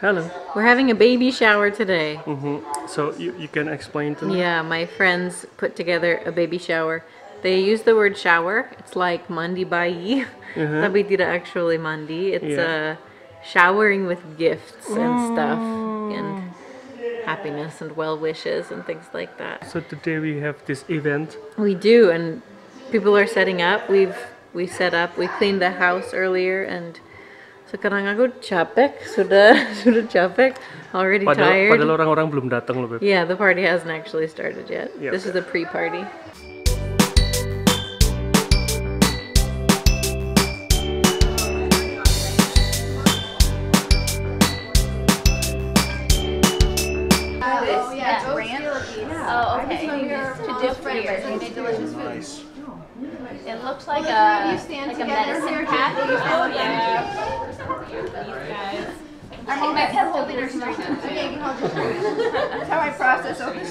Hello. We're having a baby shower today. Mm-hmm. So you, you can explain to me? Yeah, my friends put together a baby shower. They use the word shower. It's like mandi bayi, tapi tidak actually mandi. It's Yeah. uh, showering with gifts and stuff and happiness and well wishes and things like that. So today we have this event. We do, and people are setting up. We've we set up. We cleaned the house earlier, and sekarang aku capek. Sudah sudah capek. Already Padahal, tired. padahal orang-orang belum datang loh, Beb. Yeah, the party hasn't actually started yet. Yeah. This is the pre-party. Oh, yeah, ranch. Oh, okay. To. You made delicious food. It looks like a, like a medicine pack. Oh, yeah. These guys. I think my pet's holding her straight. Okay, you can hold your straight. That's how I process open cheese.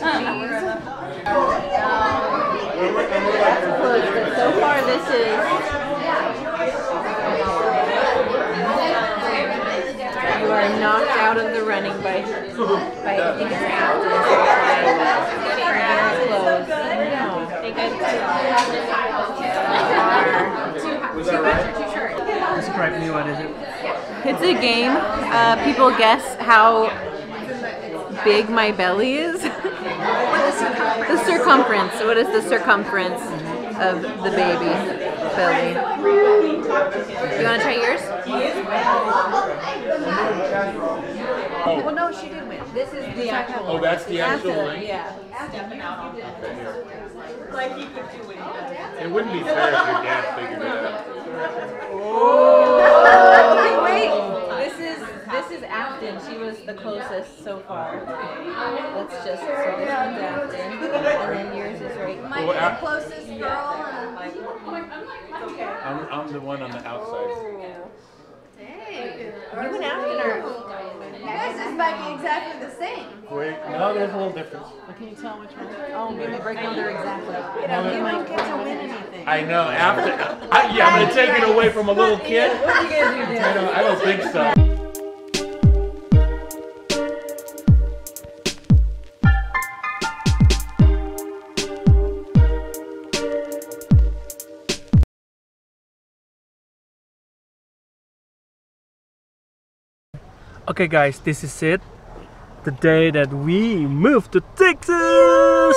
So far, this is. You are knocked out of the running by, by I think it's Afton. Very close. Describe me what is it? It's a game. Uh, people guess how big my belly is. the circumference. What is the circumference of the baby belly? You want to try yours? Well, no, she did win. This is the actual. Oh, that's the actual link? Yeah. It wouldn't be fair if your dad figured it out. Oh, wait, wait. This is this is Afton. She was the closest so far. Let's just so this one's Afton, and then yours is right. Might be the closest girl. and- I'm, I'm the one on the outside. You and Afton are. You guys just might be exactly the same. Wait, no, there's a little difference. Can you tell which one? Oh, maybe break down there exactly. You don't get to win anything. I know, after, I, yeah, I'm gonna take it away from a little kid? I don't, I don't think so. Okay, guys, this is it. The day that we moved to Texas.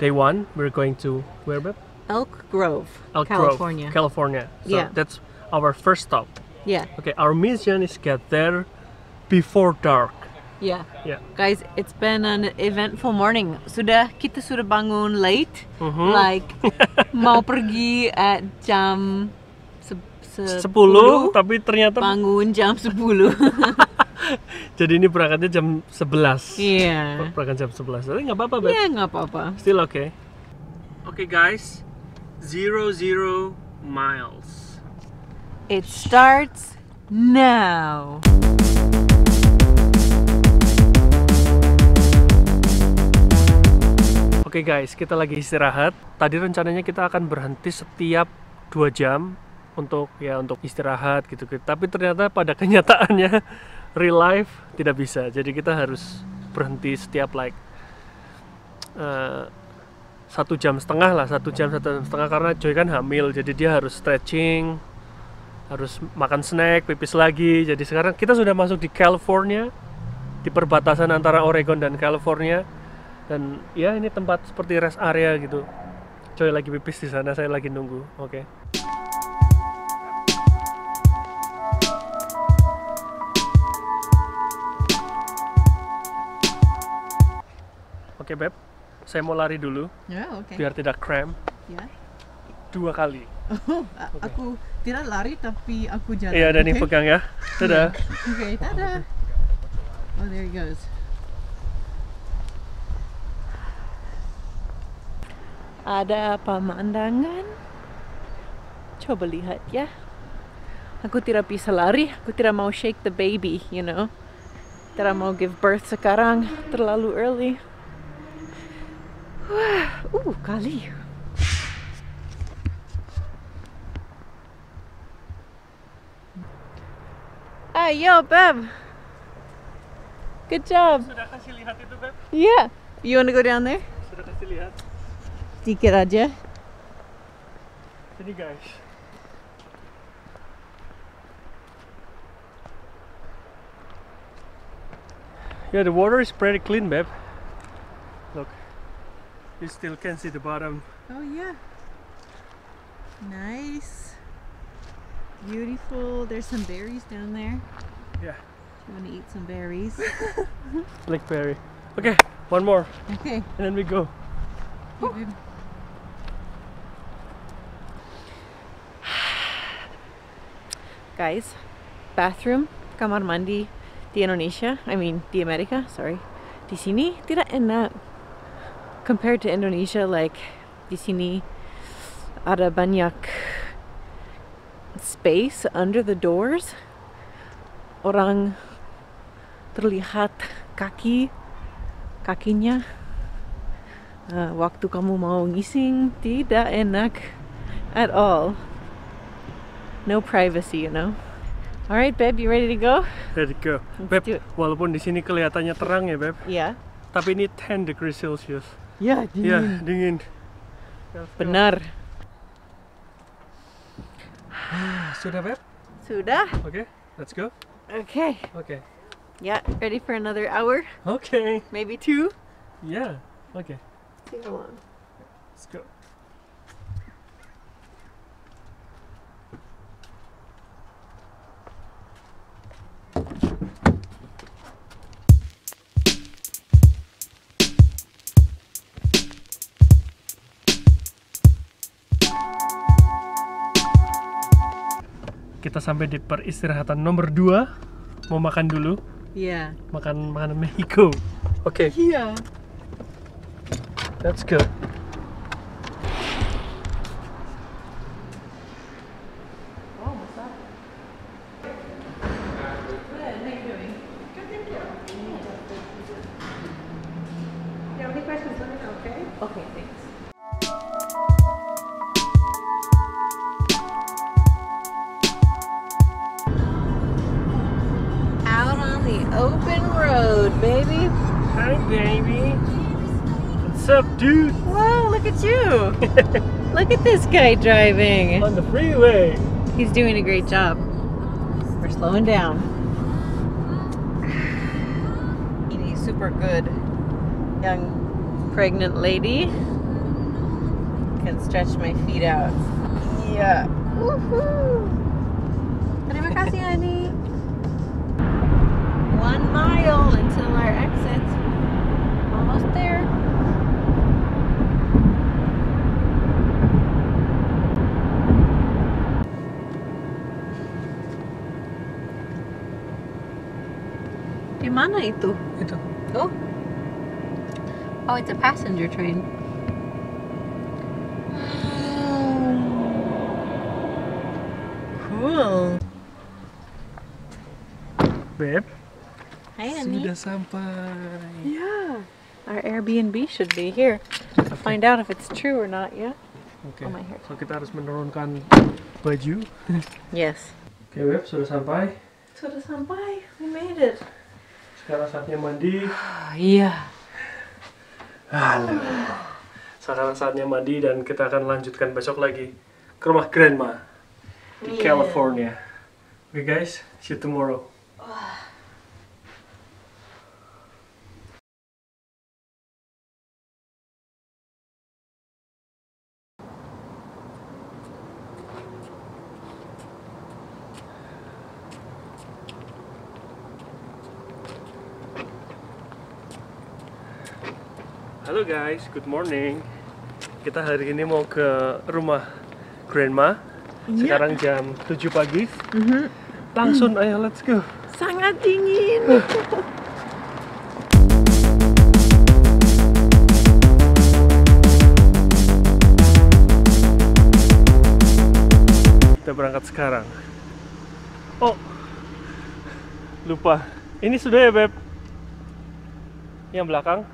Day one, we're going to where, Beb? Elk Grove, Elk Grove, California. California. So Yeah. that's our first stop. yeah, Okay, our mission is get there before dark. yeah. Yeah. Guys, it's been an eventful morning. Sudah kita sudah bangun late, Mhm. like mau pergi at jam se se- 10 tapi ternyata bangun jam 10. jadi ini berangkatnya jam 11. Iya. Berangkat jam 11. Tapi nggak apa-apa, Beb. Ya nggak apa-apa. Still okay. Okay, guys. Zero zero miles. It starts now. Oke guys, kita lagi istirahat. Tadi rencananya kita akan berhenti setiap dua jam untuk ya untuk istirahat gitu. Tapi ternyata pada kenyataannya real life tidak bisa. Jadi kita harus berhenti setiap like eh, satu jam setengah lah, satu jam satu jam setengah karena Joy kan hamil, jadi dia harus stretching, harus makan snack, pipis lagi. Jadi sekarang kita sudah masuk di California, di perbatasan antara Oregon dan California dan ya ini tempat seperti rest area gitu Joy lagi pipis di sana saya lagi nunggu oke oke beb saya mau lari dulu Ya, oke. biar tidak cramp Ya. dua kali Oh, a- aku tidak lari tapi aku jalan. iya dan ini oke? pegang ya dadah Oke, tada. Oh, there he goes. Ada pemandangan. Coba lihat ya. Aku tidak bisa lari, aku tidak mau shake the baby, you know. Tidak mau give birth sekarang, terlalu early. Wah, uh, kali. Ayo, Beb. Good job. Yeah. You want to go down there? Sedikit aja. Sini, guys. Yeah, the water is pretty clean, babe. Look, you still can see the bottom. Oh yeah. Nice. Beautiful. There's some berries down there. Yeah. You want to eat some berries? Blackberry. Okay, one more, okay. and then we go. Hey, babe. Guys, bathroom, kamar mandi di Indonesia, I mean di Amerika, sorry. Di sini tidak enak. Compared to Indonesia, like di sini ada banyak space under the doors. Orang terlihat kaki kakinya Uh, waktu kamu mau ngising tidak enak at all. No privacy, you know. All right, babe, you ready to go? Ready go. Let's it. walaupun di sini kelihatannya terang ya, Beb, Yeah. tapi ini 10 degrees Celsius. Ya, Ya, dingin. Benar. Sudah, Beb? Sudah. Oke, let's go. Okay. Oke. Yeah, ready for another hour? Oke. Maybe two? Ya, oke. See how long. Let's go. Kita sampai di peristirahatan nomor 2. Mau makan dulu, Yeah. makan makanan Mexico. Oke, Yeah. let's go. Up, dude? Whoa, look at you. look at this guy driving. On the freeway. He's doing a great job. We're slowing down. Eating super good. Young pregnant lady. Can stretch my feet out. Yeah. Woohoo! Terima kasih, Ani. One mile until our exit. Almost there. Di mana itu? Itu. Oh. Oh, it's a passenger train. Hmm. Cool. Beb, Hi, Annie. sudah sampai. Yeah. Our Airbnb should be here. Find out if it's true or not, yeah? Oke, Oh, so kita harus menurunkan baju. Yes. Oke, Beb, sudah sampai. Sudah sampai. We made it. Sekarang saatnya mandi. Iya. Halo. Sekarang saatnya mandi dan kita akan lanjutkan besok lagi ke rumah grandma di Iya. California. Oke guys, see you tomorrow. Halo guys, good morning. Kita hari ini mau ke rumah grandma. Sekarang jam 7 pagi. Langsung ayo let's go. Sangat dingin. Kita berangkat sekarang. Oh, lupa. Ini sudah ya beb. Yang belakang.